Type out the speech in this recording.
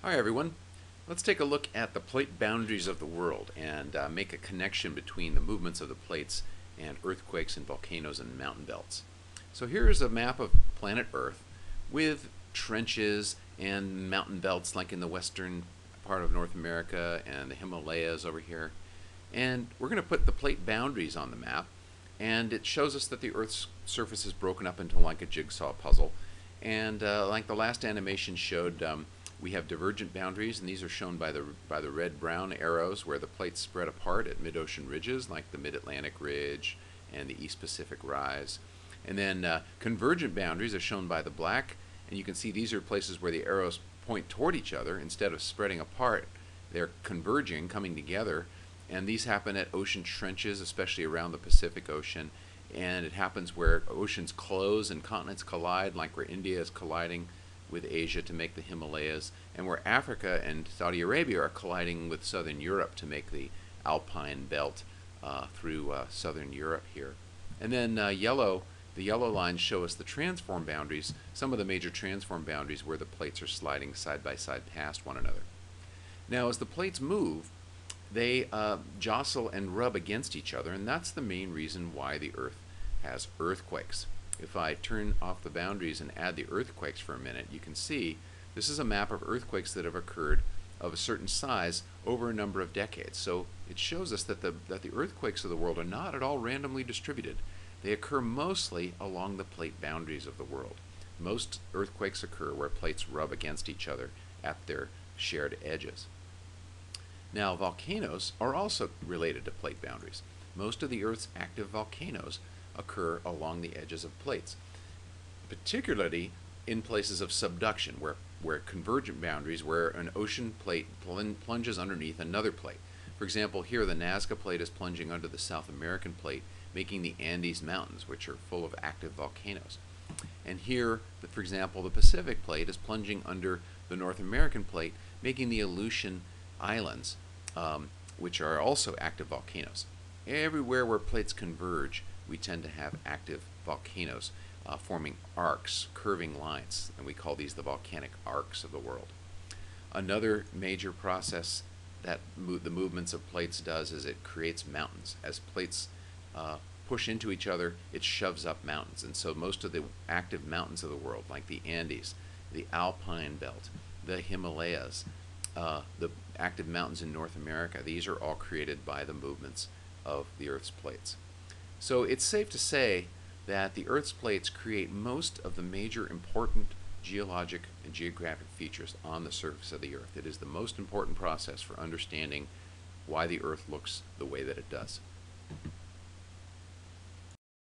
Hi everyone. Let's take a look at the plate boundaries of the world and uh, make a connection between the movements of the plates and earthquakes and volcanoes and mountain belts. So here's a map of planet Earth with trenches and mountain belts like in the western part of North America and the Himalayas over here. And we're going to put the plate boundaries on the map and it shows us that the Earth's surface is broken up into like a jigsaw puzzle. And uh, like the last animation showed, um, we have divergent boundaries, and these are shown by the, by the red-brown arrows where the plates spread apart at mid-ocean ridges, like the Mid-Atlantic Ridge and the East Pacific Rise. And then uh, convergent boundaries are shown by the black, and you can see these are places where the arrows point toward each other instead of spreading apart. They're converging, coming together, and these happen at ocean trenches, especially around the Pacific Ocean. And it happens where oceans close and continents collide, like where India is colliding with Asia to make the Himalayas, and where Africa and Saudi Arabia are colliding with southern Europe to make the Alpine belt uh, through uh, southern Europe here. And then uh, yellow, the yellow lines show us the transform boundaries, some of the major transform boundaries where the plates are sliding side by side past one another. Now as the plates move, they uh, jostle and rub against each other, and that's the main reason why the Earth has earthquakes if I turn off the boundaries and add the earthquakes for a minute, you can see this is a map of earthquakes that have occurred of a certain size over a number of decades. So it shows us that the, that the earthquakes of the world are not at all randomly distributed. They occur mostly along the plate boundaries of the world. Most earthquakes occur where plates rub against each other at their shared edges. Now, volcanoes are also related to plate boundaries. Most of the Earth's active volcanoes occur along the edges of plates, particularly in places of subduction, where, where convergent boundaries, where an ocean plate pl plunges underneath another plate. For example, here the Nazca plate is plunging under the South American plate, making the Andes Mountains, which are full of active volcanoes. And here, for example, the Pacific plate is plunging under the North American plate, making the Aleutian Islands, um, which are also active volcanoes. Everywhere where plates converge, we tend to have active volcanoes uh, forming arcs, curving lines, and we call these the volcanic arcs of the world. Another major process that the movements of plates does is it creates mountains. As plates uh, push into each other, it shoves up mountains. And so most of the active mountains of the world, like the Andes, the Alpine Belt, the Himalayas, uh, the active mountains in North America, these are all created by the movements of the Earth's plates. So it's safe to say that the Earth's plates create most of the major important geologic and geographic features on the surface of the Earth. It is the most important process for understanding why the Earth looks the way that it does.